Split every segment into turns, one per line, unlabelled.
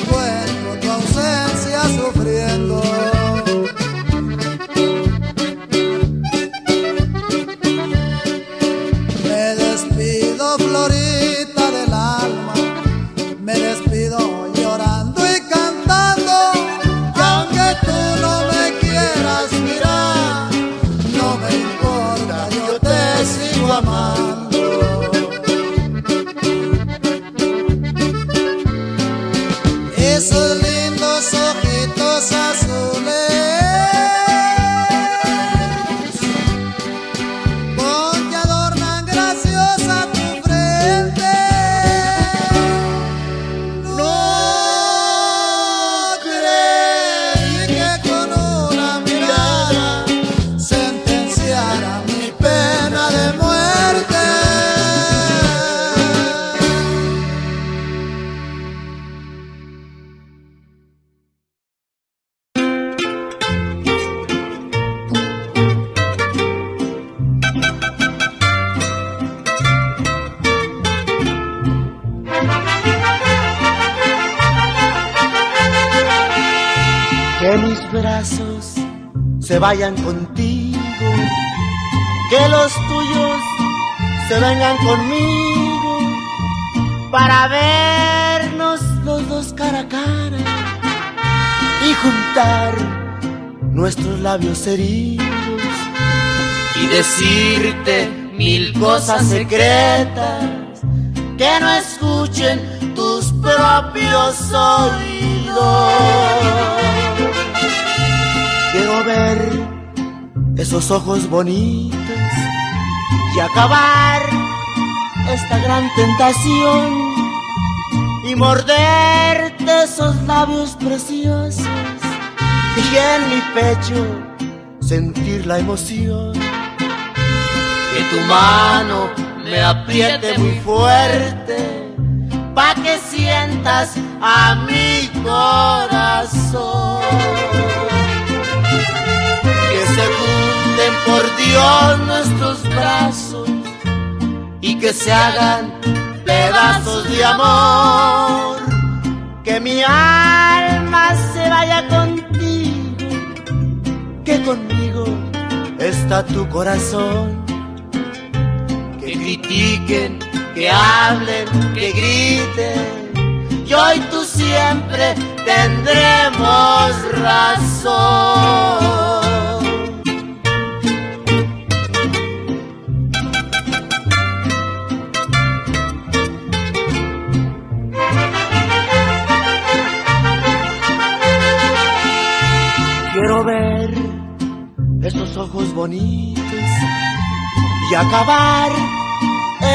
encuentro en tu ausencia sufriendo.
Vayan contigo, que los tuyos se vengan conmigo para vernos los dos cara a cara y juntar nuestros labios heridos y decirte mil cosas secretas que no escuchen tus propios oídos. Ver esos ojos bonitos y acabar esta gran tentación y morderte esos labios preciosos y en mi pecho sentir la emoción. Que tu mano me apriete muy fuerte pa que sientas a mi corazón Dios nuestros brazos y que se hagan pedazos de amor que mi alma se vaya contigo que conmigo está tu corazón que critiquen, que hablen, que griten. Yo y tú siempre tendremos razón. Y acabar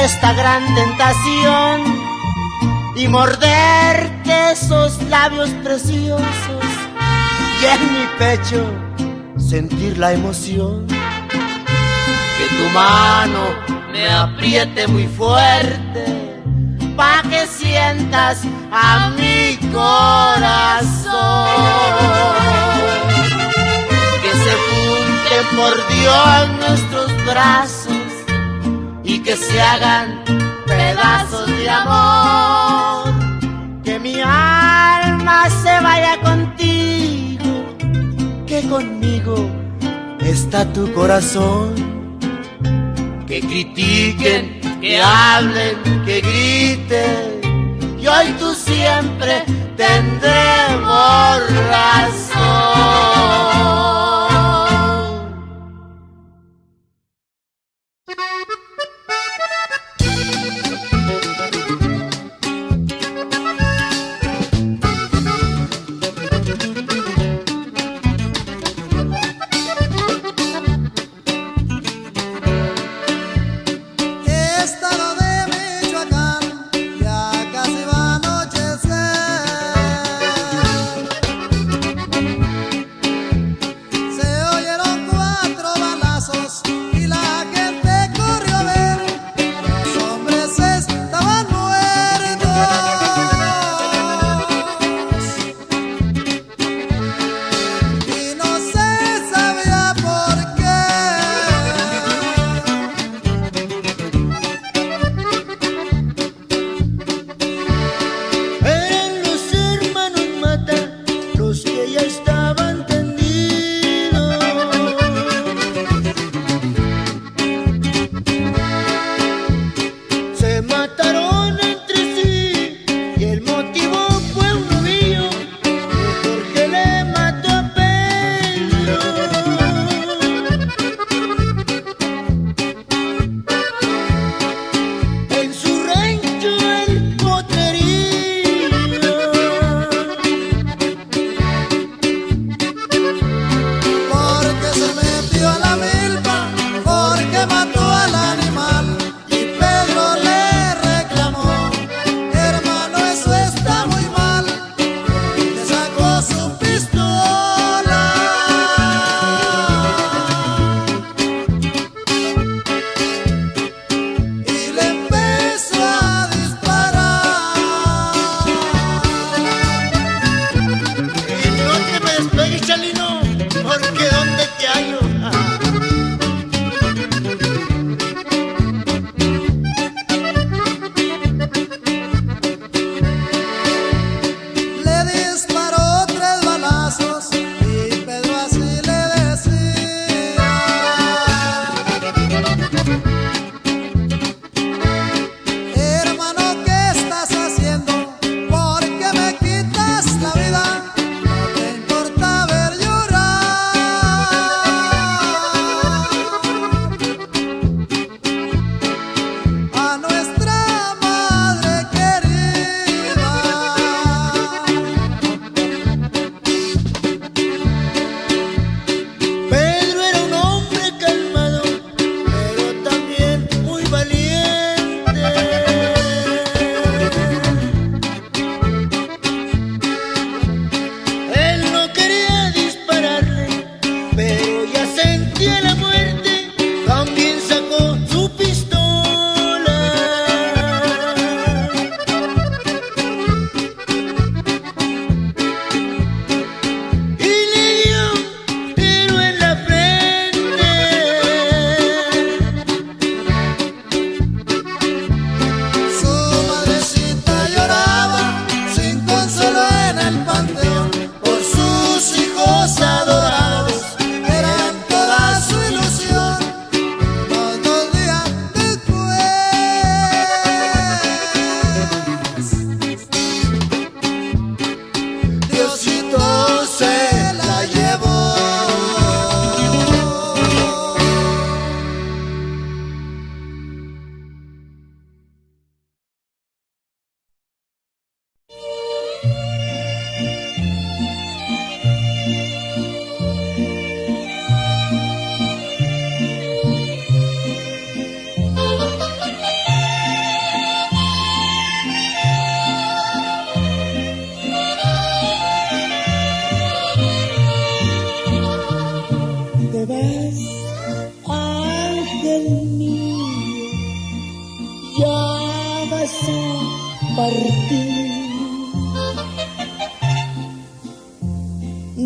esta gran tentación y morderte esos labios preciosos y en mi pecho sentir la emoción. Que tu mano me apriete muy fuerte pa que sientas a mi corazón. Que se junten por Dios nuestros brazos que se hagan pedazos de amor. Que mi alma se vaya contigo, que conmigo está tu corazón. Que critiquen, que hablen, que griten. Y tú siempre tendremos razón.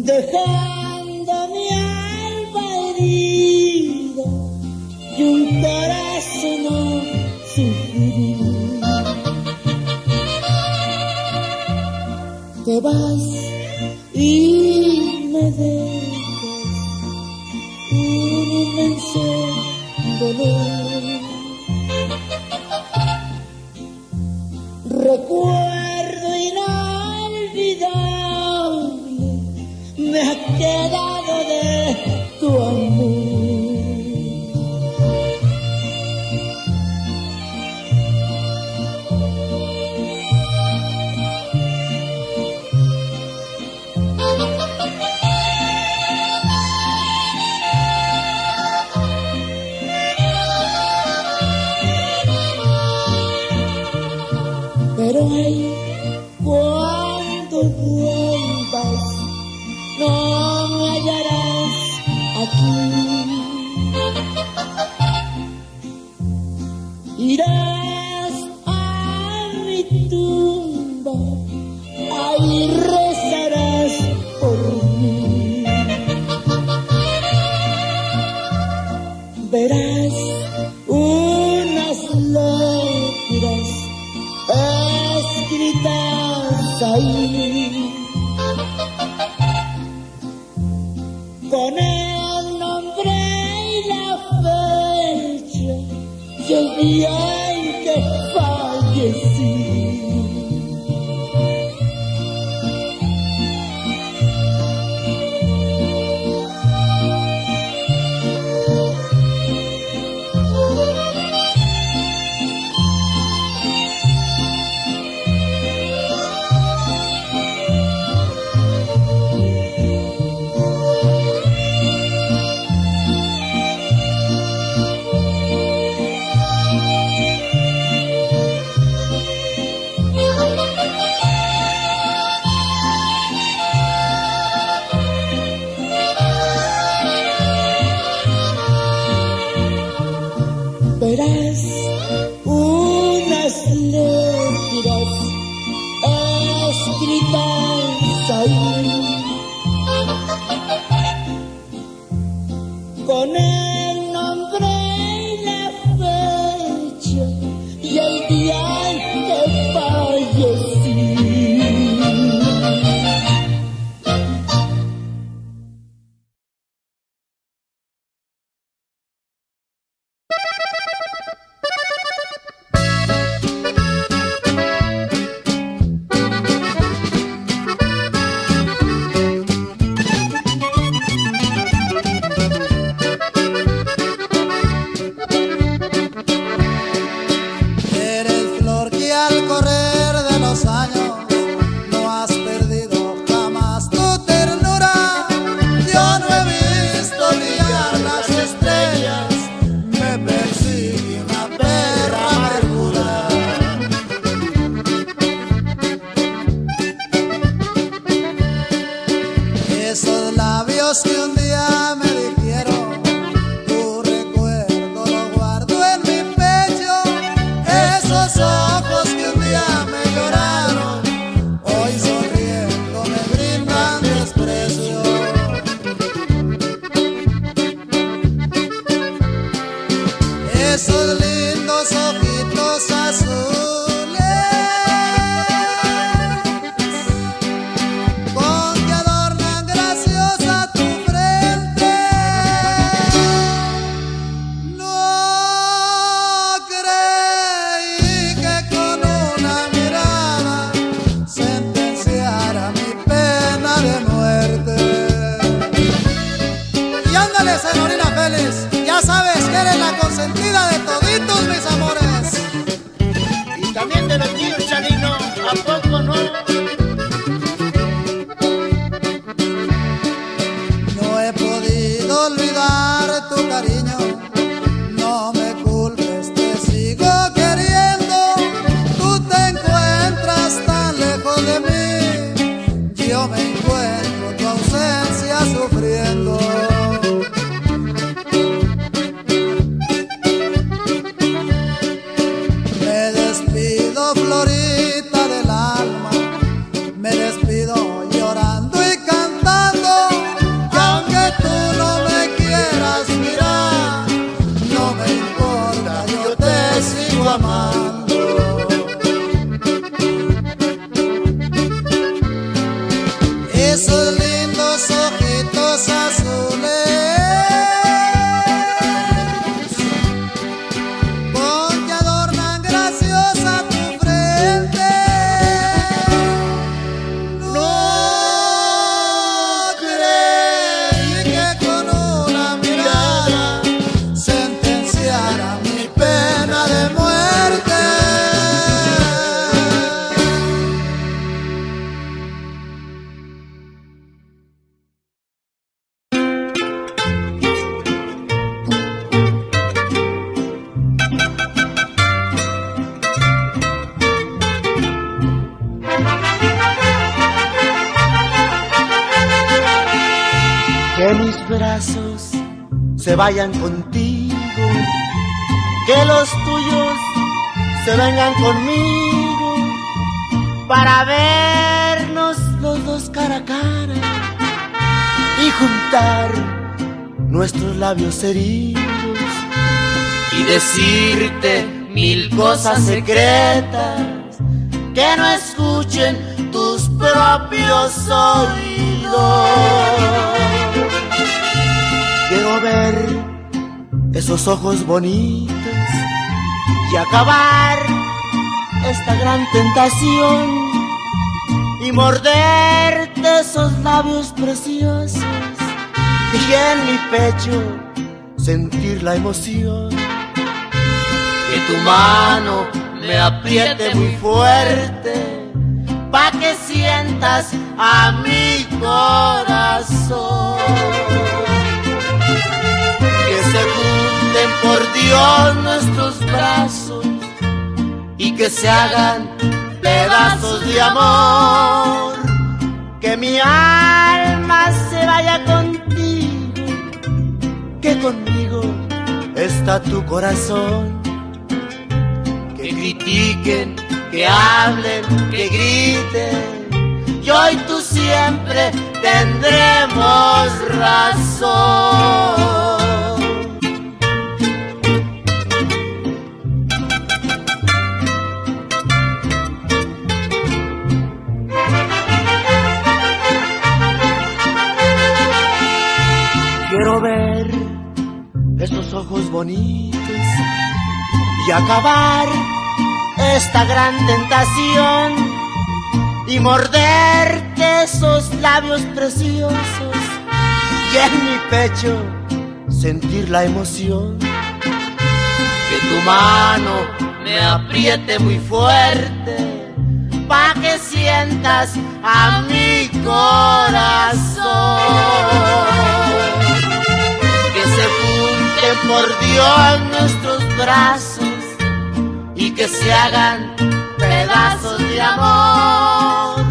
dejando mi alma herida y un corazón sufrir. Te vas y me dejas un inmenso dolor. Recuerda me ha quedado de tu amor? Pero ay, cuando vuelvo no me hallarás aquí. Irás a mi tumba, ahí rezarás por mí. Verás
yo me encuentro tu ausencia
sufriendo. Vayan contigo, que los tuyos se vengan conmigo para vernos los dos cara a cara y juntar nuestros labios heridos y decirte mil cosas secretas que no escuchen tus propios oídos. Quiero ver esos ojos bonitos y acabar esta gran tentación y morderte esos labios preciosos y en mi pecho sentir la emoción. Que tu mano me apriete muy fuerte pa que sientas a mi corazón por Dios nuestros brazos y que se hagan pedazos de amor que mi alma se vaya contigo que conmigo está tu corazón que critiquen, que hablen, que griten. Yo y tú siempre tendremos razón. Bonitos y acabar esta gran tentación y morderte esos labios preciosos y en mi pecho sentir la emoción. Que tu mano me apriete muy fuerte pa que sientas a mi corazón por Dios nuestros brazos y que se hagan pedazos de amor.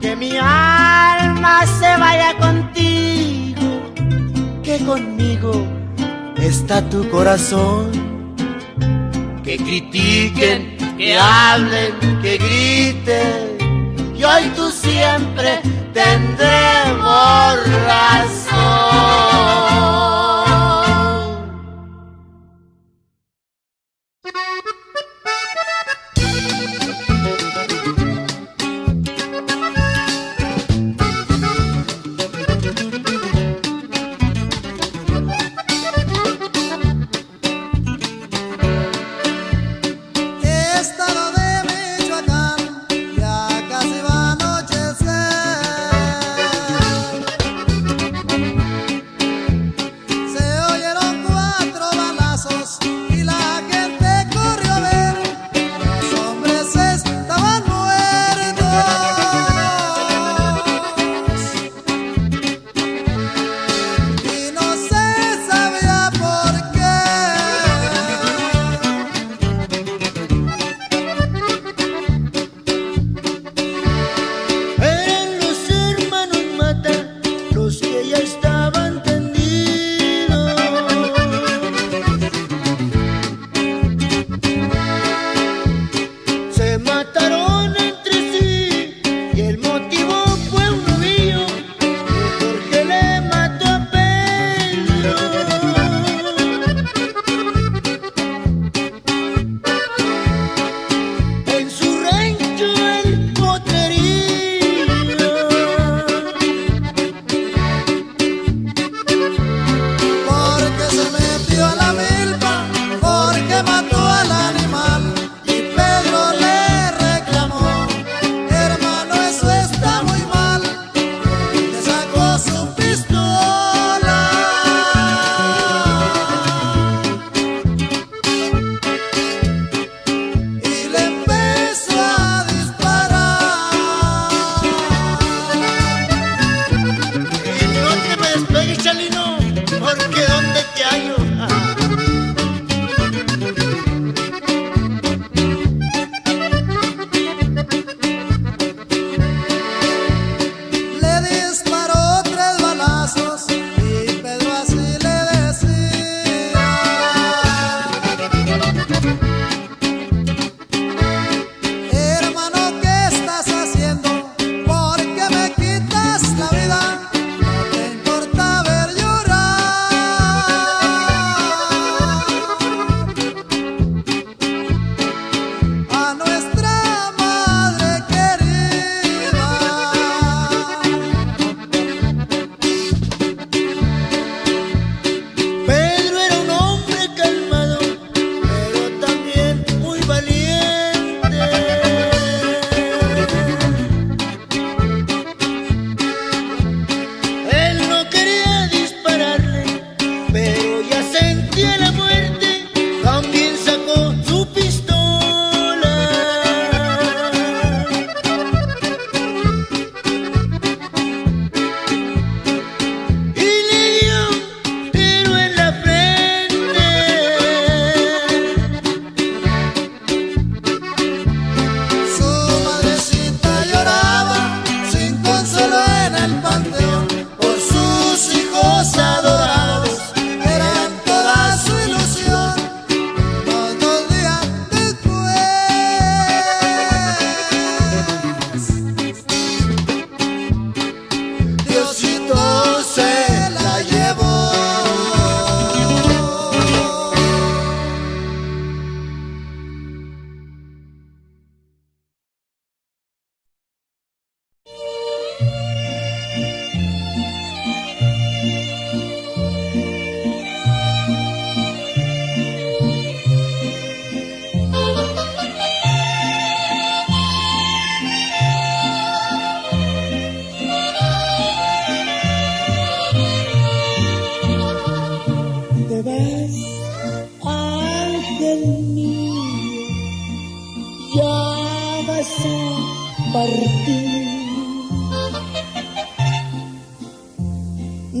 Que mi alma se vaya contigo, que conmigo está tu corazón. Que critiquen, que hablen, que griten, y hoy tú siempre tendremos razón.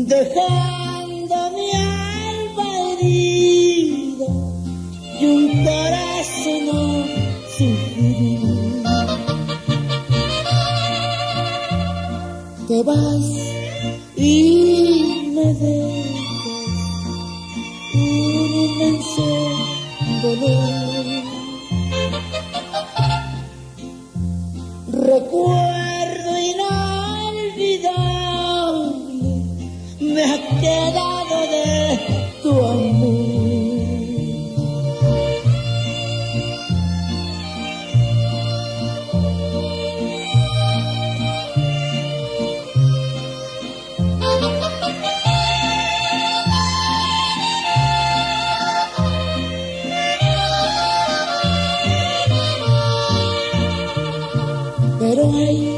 Dejando mi alma herida y un corazón sufrir. Te vas y me dejas un inmenso dolor. Recuerdo inolvidable me ha quedado de tu amor. Pero
hay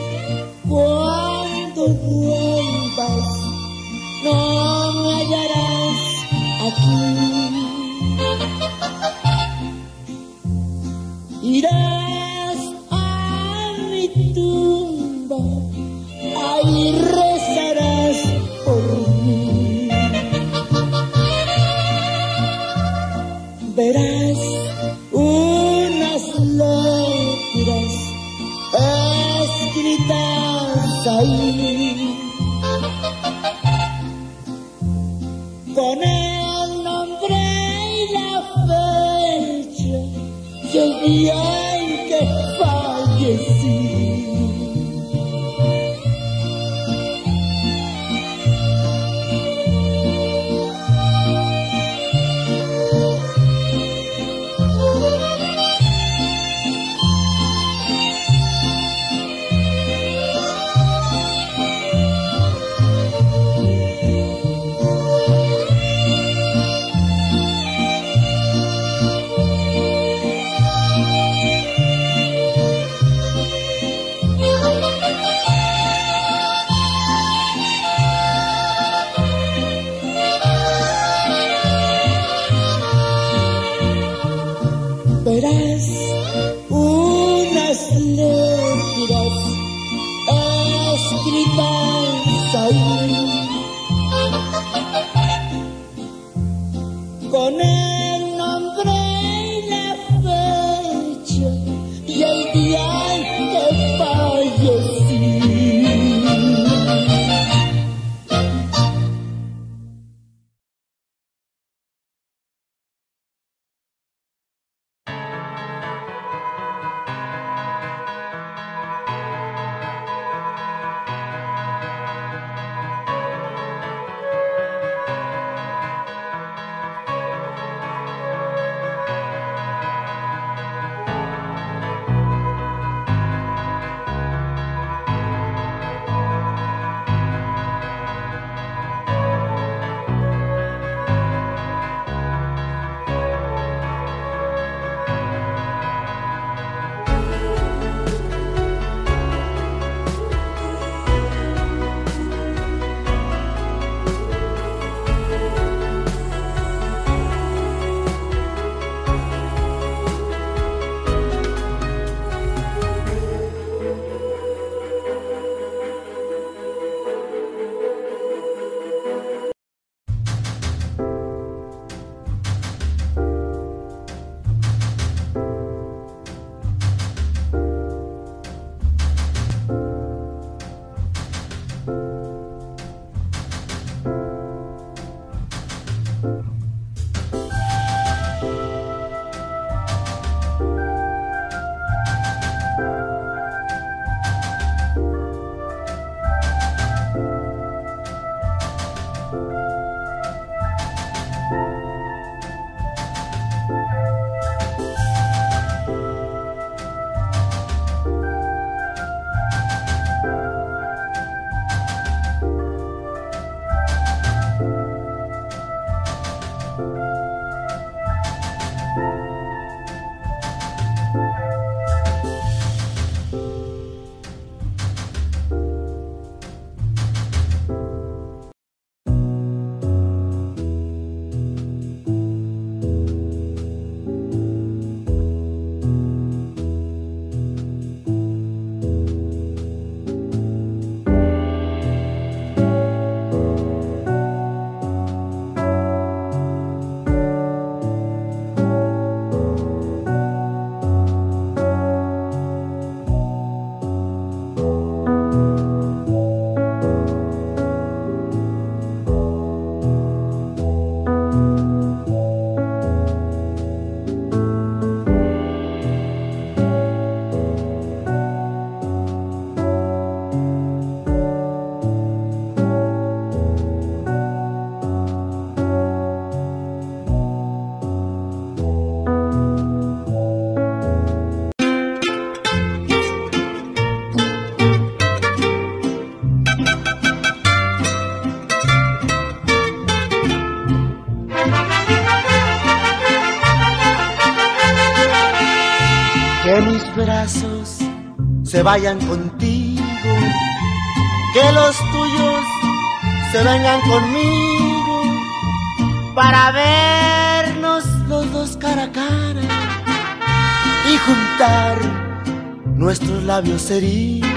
vayan contigo, que los tuyos se vengan conmigo para vernos los dos cara a cara y juntar nuestros labios heridos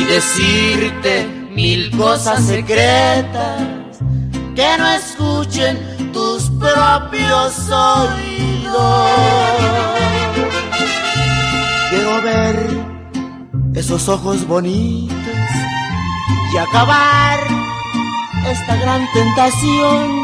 y decirte mil cosas secretas que no escuchen tus propios oídos. Ver esos ojos bonitos y acabar esta gran tentación